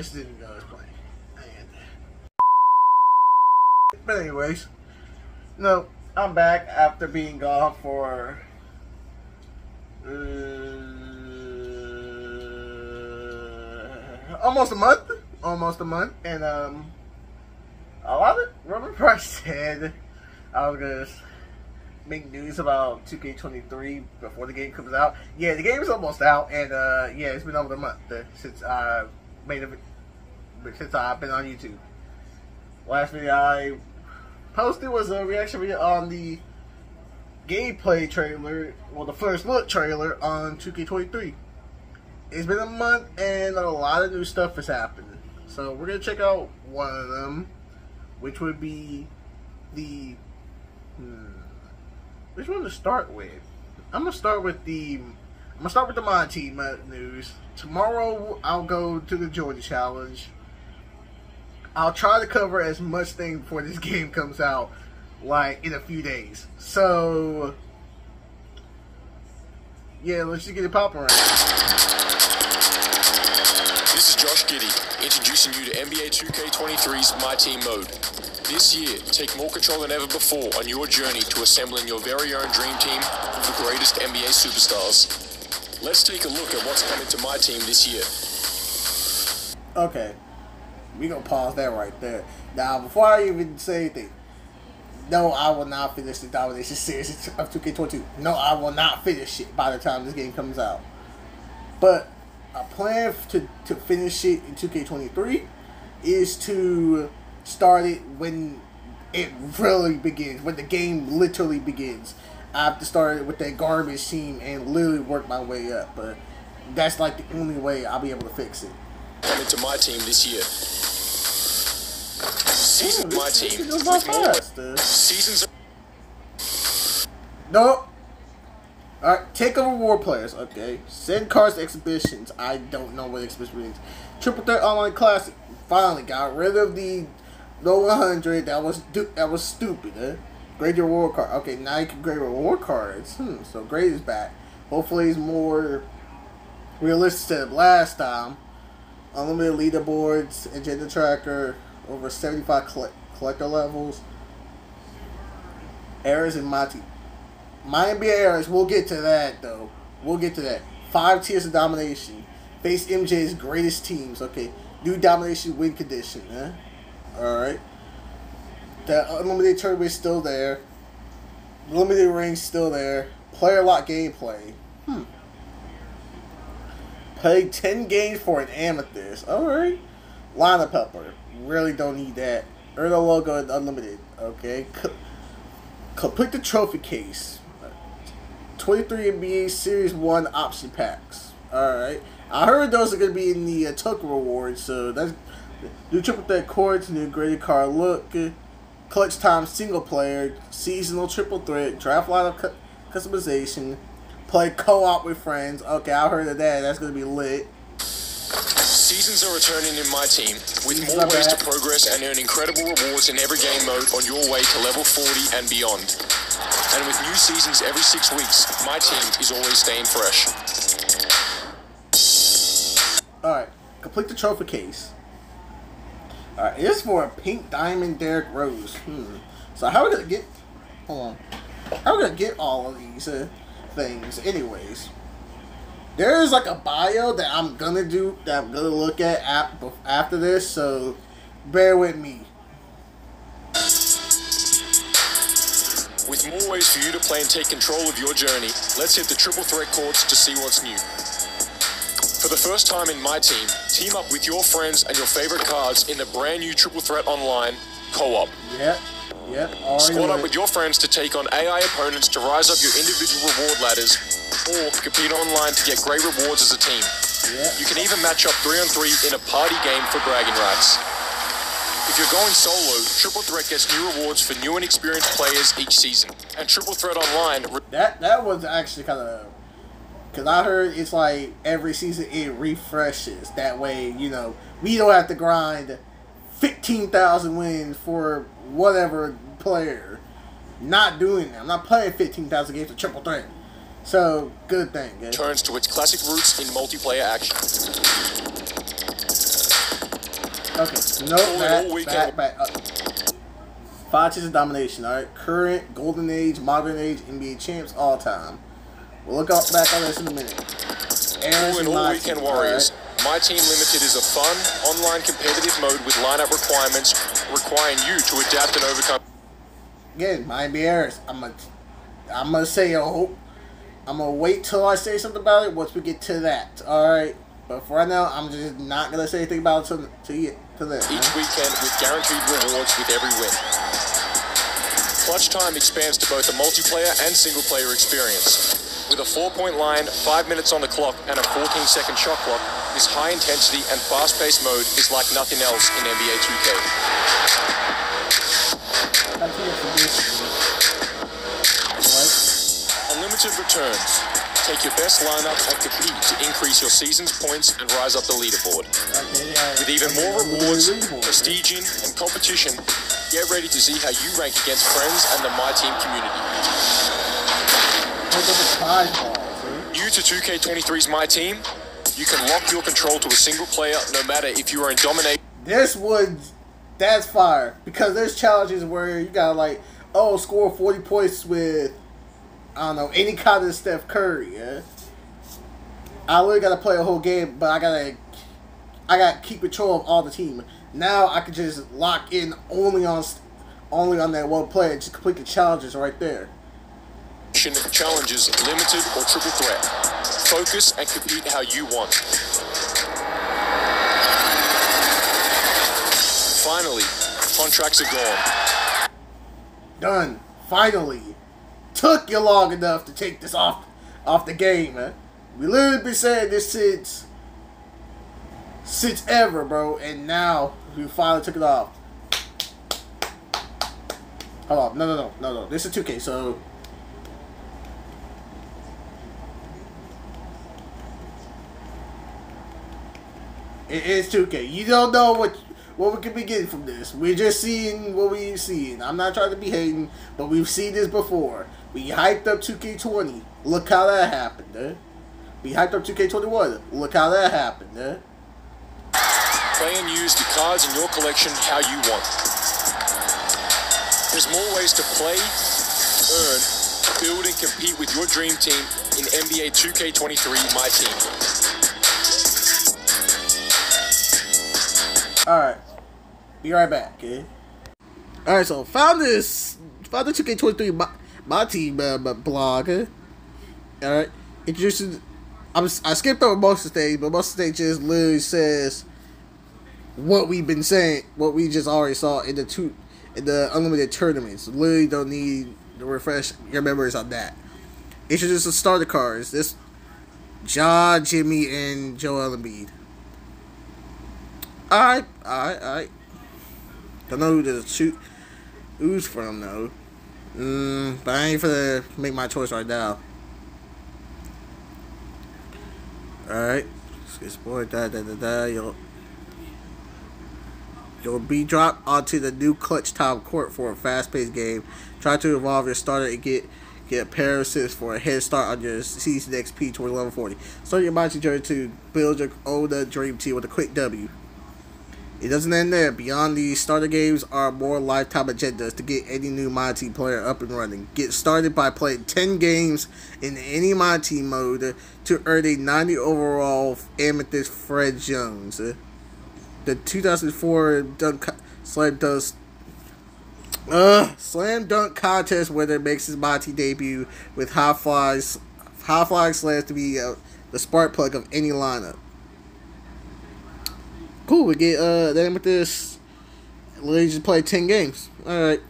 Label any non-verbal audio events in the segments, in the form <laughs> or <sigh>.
This didn't go as planned. And, but anyways, no, I'm back after being gone for uh, almost a month. Almost a month, and um, a lot of Robert <laughs> Price said I was gonna make news about 2K23 before the game comes out. Yeah, the game is almost out, and uh, yeah, it's been over a month uh, since I made it. Since I've been on YouTube. Last video I posted was a reaction video on the gameplay trailer, well, the first look trailer on 2K23. It's been a month, and a lot of new stuff has happened. So we're gonna check out one of them, which would be the. Hmm, which one to start with? I'm gonna start with the. I'm gonna start with the team news. Tomorrow I'll go to the Jordan Challenge. I'll try to cover as much thing before this <laughs> game comes out, like in a few days. So yeah, let's just get it popping right. This is Josh Giddey, introducing you to NBA 2K23's My Team mode. This year, take more control than ever before on your journey to assembling your very own dream team of the greatest NBA superstars. Let's take a look at what's coming to My Team this year. Okay, we gonna pause that right there. Now, before I even say anything, no, I will not finish the domination <laughs> series of 2K22. No, I will not finish it by the time this game comes out. But a plan to, to finish it in 2K23 is to start it when it really begins, when the game literally begins. I have to start it with that garbage team and literally work my way up, but that's like the only way I'll be able to fix it. Coming to My Team this year. Season Ooh, My Team. this is not fast, seasons Nope. Alright, take over war players. Okay. Send cards to exhibitions. I don't know what exhibition means. Triple Threat Online Classic. Finally got rid of the low 100. That was du- that was stupid. Eh? Grade your reward card. Okay, now you can grade reward cards. Hmm. So grade is back. Hopefully, it's more realistic than last time. Unlimited leaderboards, agenda tracker, over 75 colle- collector levels. Eras my team. My NBA Eras, we'll get to that though. We'll get to that. Five tiers of domination. Face MJ's greatest teams. Okay. New domination win condition, eh? Alright. The unlimited tournament is still there. Limited rings still there. Player lock gameplay. Hmm. Play 10 games for an amethyst. Alright. Lineup Pepper. Really don't need that. Earn a logo and unlimited. Okay. Co- complete the trophy case. 23 NBA Series 1 option packs. Alright. I heard those are going to be in the uh, token rewards, so that's. New triple threat courts, new graded card look, clutch time single player, seasonal triple threat, draft lineup cu- customization, play co op with friends. Okay, I heard of that. That's going to be lit. Seasons are returning in my team, with Seasons more ways to progress and earn incredible rewards in every game mode on your way to level 40 and beyond. And with new seasons every six weeks, my team is always staying fresh. Alright, complete the trophy case. Alright, it is for a pink diamond Derrick Rose. Hmm. So how are we gonna get hold on. How are we gonna get all of these uh, things anyways? There is like a bio that I'm gonna do that I'm gonna look at after this, so bear with me. With more ways for you to play and take control of your journey, let's hit the triple threat courts to see what's new. For the first time in my team, team up with your friends and your favorite cards in the brand new triple threat online co-op. Yep. Yep. Squad up with your friends to take on AI opponents to rise up your individual reward ladders, or compete online to get great rewards as a team. Yep. You can even match up 3 on 3 in a party game for bragging rights. If you're going solo, Triple Threat gets new rewards for new and experienced players each season. And Triple Threat Online re- That that was actually kind of because I heard it's like every season it refreshes. That way, you know, we don't have to grind fifteen thousand wins for whatever player. Not doing that. I'm not playing fifteen thousand games of triple threat. So, good thing. Yeah? Turns to its classic roots in multiplayer action. Okay, no, All back, back, back, up. Five years of domination, alright? Current, golden age, modern age, NBA champs, all time. We'll look up back on this in a minute. Aaron's and all weekend warriors. My Team Limited is a fun, online competitive mode with lineup requirements requiring you to adapt and overcome. Again, my NBA Harris. I'm gonna, I'm gonna say, oh, I'm gonna wait till I say something about it once we get to that, alright? But for right now, I'm just not gonna say anything about it to, to, you- to them. each man. weekend with guaranteed rewards with every win. Clutch Time expands to both a multiplayer and single player experience. With a four point line, five minutes on the clock, and a 14 second shot clock, this high intensity and fast paced mode is like nothing else in NBA 2K. That's it for this. What? Unlimited returns. Take your best lineup and compete to increase your season's points and rise up the leaderboard. With even more rewards, prestige, and competition, get ready to see how you rank against friends and the My Team community. New to 2K23's My Team, you can lock your control to a single player no matter if you are in domination This would, that's fire because there's challenges where you gotta like, oh, score 40 points with, I don't know, any kind of Steph Curry. Yeah, I literally gotta play a whole game, but I gotta, I gotta keep control of all the team. Now I can just lock in only on, only on that one player, just complete the challenges right there. Challenges, limited or triple threat. Focus and compete how you want. Finally, contracts are gone. Done. Finally. Took you long enough to take this off off the game, man. We literally been saying this since since ever, bro, and now we finally took it off. Hold on, no, no, no, no, no. This is 2K, so It is 2K. You don't know what what we could be getting from this. We're just seeing what we've seen. I'm not trying to be hating, but we've seen this before. We hyped up 2K20. Look how that happened, eh? We hyped up 2K21. Look how that happened, eh? Play and use the cards in your collection how you want. There's more ways to play, earn, build, and compete with your dream team in NBA 2K23 My Team. Alright. Be right back, okay? Alright, so found this found the 2K23 my, my team uh, b- blog. eh? Alright. Introducing I'm, I skipped over most of the things, but most of the things just literally says what we've been saying, what we just already saw in the two in the unlimited tournaments. Literally don't need to refresh your memories on that. Introduce the starter cards. This John, Jimmy, and Joel Embiid. Alright, alright, alright. Don't know who to shoot who's from though. Mm, but I ain't gonna make my choice right now. Alright. Let's sport da da da da you'll You'll be dropped onto the new clutch time court for a fast paced game. Try to evolve your starter and get get a pair of assists for a head start on your season XP towards level 40. Start your mighty journey to build your own dream team with a quick W. It doesn't end there. Beyond these starter games are more lifetime agendas to get any new My Team player up and running. Get started by playing 10 games in any My Team mode to earn a 90 overall Amethyst Fred Jones. The 2004 dunk slam dunk uh, slam dunk contest winner makes his My Team debut with high flies high flying slams to be uh, the spark plug of any lineup cool. We get uh then with this. Literally just play ten games. All right.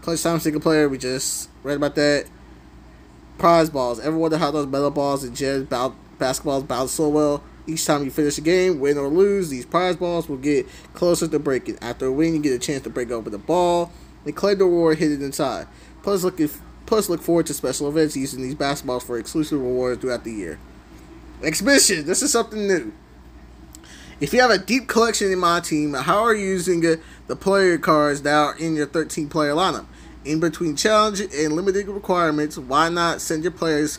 Clutch time single player. We just read about that. Prize balls. Ever wonder how those metal balls and bou- basketballs bounce so well? Each time you finish a game, win or lose, these prize balls will get closer to breaking. After a win, you get a chance to break open the ball and claim the reward hidden inside. Plus, look if, plus look forward to special events using these basketballs for exclusive rewards throughout the year. Exhibition. This is something new. If you have a deep collection in my team, how are you using the player cards that are in your 13 player lineup? In between challenge and limited requirements, why not send your players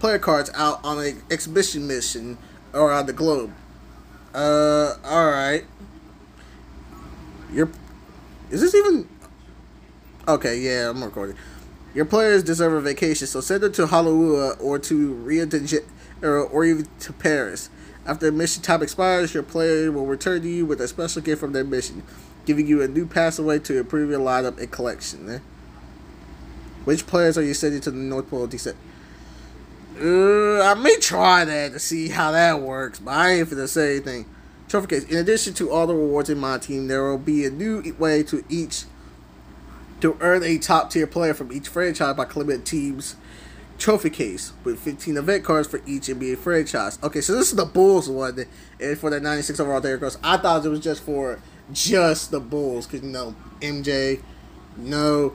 player cards out on an exhibition mission around the globe? Uh, all right. Your is this even? Okay, yeah, I'm recording. Your players deserve a vacation, so send them to Honolulu or to Rio de Janeiro or even to Paris. After the mission time expires, your player will return to you with a special gift from their mission, giving you a new passaway to improve your lineup and collection. Which players are you sending to the North Pole? Decent. Uh, I may try that to see how that works, but I ain't finna say anything. Trophy case. In addition to all the rewards in my team, there will be a new way to each to earn a top tier player from each franchise by collecting teams trophy case with 15 event cards for each NBA franchise. Okay, so this is the Bulls one, and for that 96 overall Derrick Rose. I thought it was just for just the Bulls, because you know MJ, no,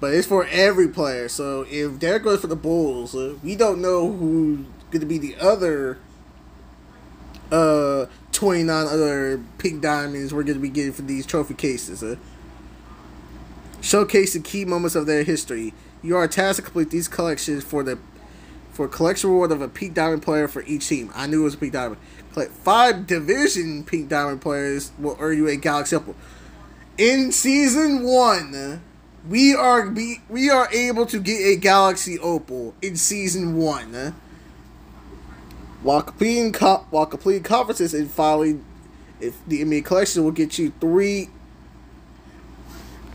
but it's for every player. So if Derrick Rose for the Bulls, uh, we don't know who's going to be the other uh 29 other pink diamonds we're going to be getting for these trophy cases. Uh. Showcase the key moments of their history. You are tasked to complete these collections for the for collection reward of a pink diamond player for each team. I knew it was a pink diamond. Collect five division pink diamond players will earn you a galaxy opal. In season one, we are be, we are able to get a galaxy opal in season one. While completing co- while completing conferences and filing, if the NBA collection will get you three.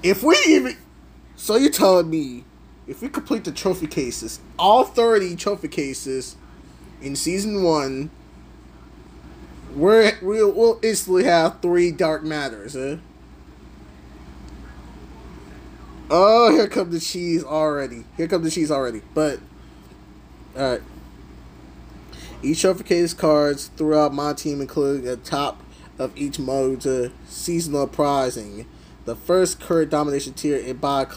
If we even, so you're telling me, if we complete the trophy cases, all thirty trophy cases, in season one, we're we'll, we'll instantly have three dark matters, eh? Oh, here come the cheese already. Here come the cheese already. But, alright. Each trophy case cards throughout my team, including the top of each mode to seasonal prizing. The first current domination tier and by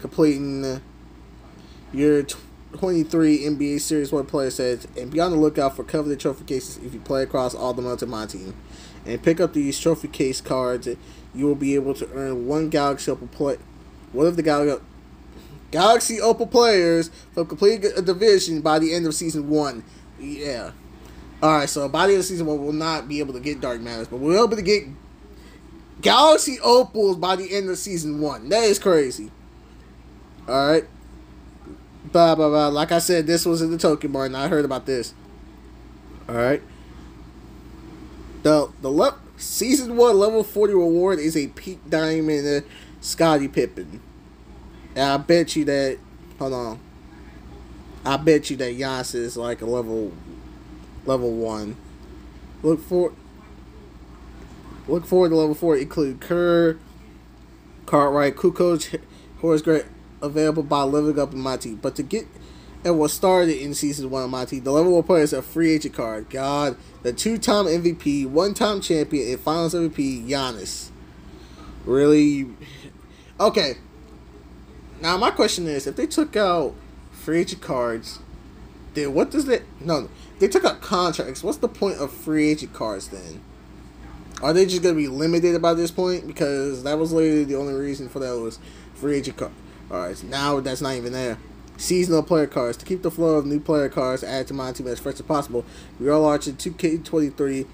completing your 23 NBA Series 1 player sets and be on the lookout for coveted trophy cases if you play across all the modes of my team. And pick up these trophy case cards, you will be able to earn one Galaxy Opal play. What if the Gal- Galaxy Opal players from completing a division by the end of season one? Yeah. Alright, so by the end of season one, we'll not be able to get Dark Matters, but we'll be able to get Galaxy Opals by the end of season one. That is crazy. Alright. Blah, blah, blah. Like I said, this was in the Tokyo Bar, and I heard about this. Alright. The, the le- season one level 40 reward is a Pink Diamond uh, Scottie Pippen. And I bet you that. Hold on. I bet you that Giannis is like a level level one. Look for look forward to level four. Include Kerr, Cartwright, Kukoc, Horace Grant available by living up in my team. But to get and what started in season one of my team, the level one player is a free agent card. God, the two time MVP, one time champion, and finals MVP, Giannis. Really? Okay. Now my question is, if they took out free agent cards, then what does that? No, they took out contracts. What's the point of free agent cards then? Are they just gonna be limited by this point? Because that was literally the only reason for that was free agent card. All right, so now that's not even there. Seasonal player cards to keep the flow of new player cards added to my team as fresh as possible. We are launching 2K23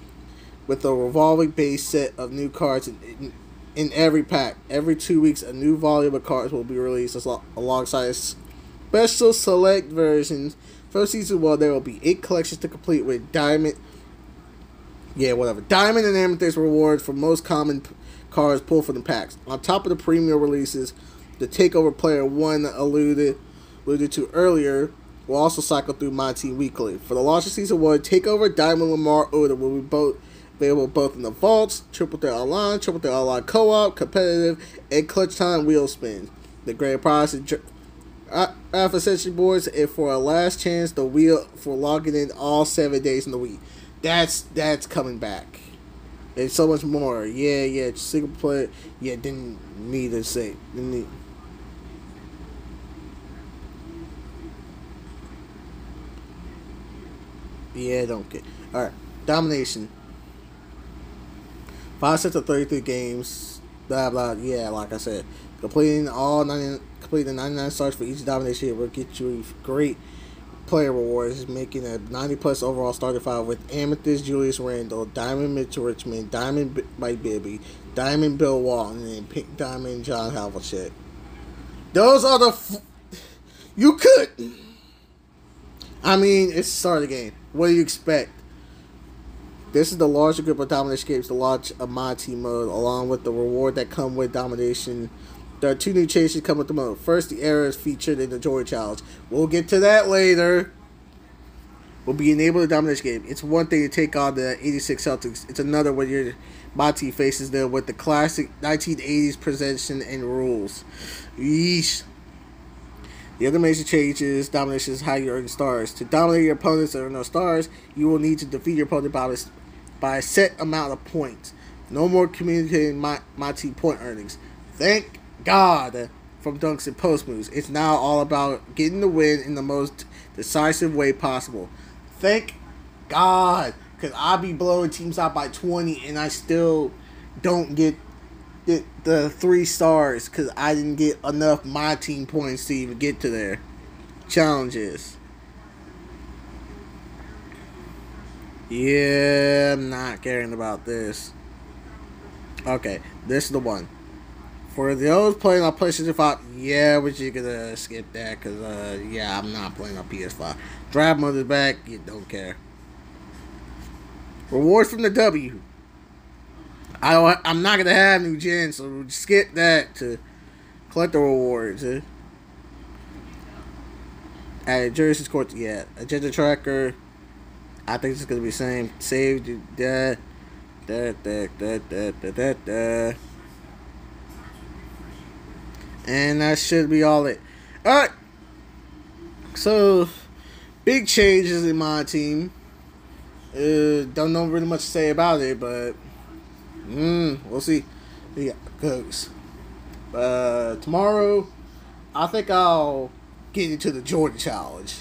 with a revolving base set of new cards in, in, in every pack. Every two weeks, a new volume of cards will be released alongside special select versions. For season one, there will be eight collections to complete with diamond. Yeah, whatever. Diamond and amethyst rewards for most common cards pulled from the packs. On top of the premium releases, the Takeover Player One alluded alluded to earlier will also cycle through my team weekly. For the launch of season one, Takeover Diamond Lamar Odom will be both available both in the vaults, triple threat online, triple threat online co-op, competitive, and clutch time wheel spins. The grand prize is Alpha Session boards, and for a last chance, the wheel for logging in all seven days in the week. That's that's coming back. And so much more. Yeah, yeah, single player. Yeah, didn't need to say. Didn't need. Yeah, don't get. Alright. Domination. Five sets of 33 games. blah blah. Yeah, like I said, completing all 90, completing 99 starts for each domination will get you great player rewards, making a 90 plus overall starting five with Amethyst Julius Randle, Diamond Mitchell Richmond, Diamond Mike Bibby, Diamond Bill Walton, and Pink Diamond John Havlicek. Those are the. F- you could. I mean, it's the start of the game. What do you expect? This is the larger group of domination escapes to launch a my team mode, along with the reward that come with domination. There are two new changes coming with the mode. First, the error is featured in the Joy Challenge. We'll get to that later. We'll be enabled in domination game. It's one thing to take on the 86 Celtics. It's another when your my faces them with the classic 1980s presentation and rules. Yeesh. The other major change is domination is how you earn stars. To dominate your opponents that earn no stars, you will need to defeat your opponent by, by a set amount of points. No more communicating my, my team point earnings. Thank God from dunks and post moves. It's now all about getting the win in the most decisive way possible. Thank God. Because I'll be blowing teams out by 20 and I still don't get the, the three stars because I didn't get enough my team points to even get to there. Challenges. Yeah, I'm not caring about this. Okay, this is the one. For those playing on PlayStation 5, yeah, we're just gonna skip that because, uh, yeah, I'm not playing on PS5. Drive mode is back, you don't care. Rewards from the W. I don't, I'm not gonna have new gen, so skip that to collect the rewards. Eh? At Jersey's Court, yeah, agenda tracker. I think it's gonna be the same. Save that, that, that, that, that, that, that, that. And that should be all it. Alright. So, big changes in my team. Uh, don't know really much to say about it, but mm, we'll see. Yeah, goes. Uh, tomorrow, I think I'll get into the Jordan Challenge.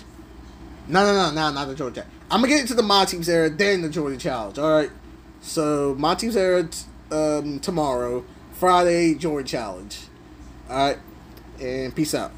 No, no, no, no, not the Jordan Challenge. I'm gonna get into the My Team's era, then the Jordan Challenge. All right. So My Team's era t- um, tomorrow, Friday Jordan Challenge. All right, and peace out.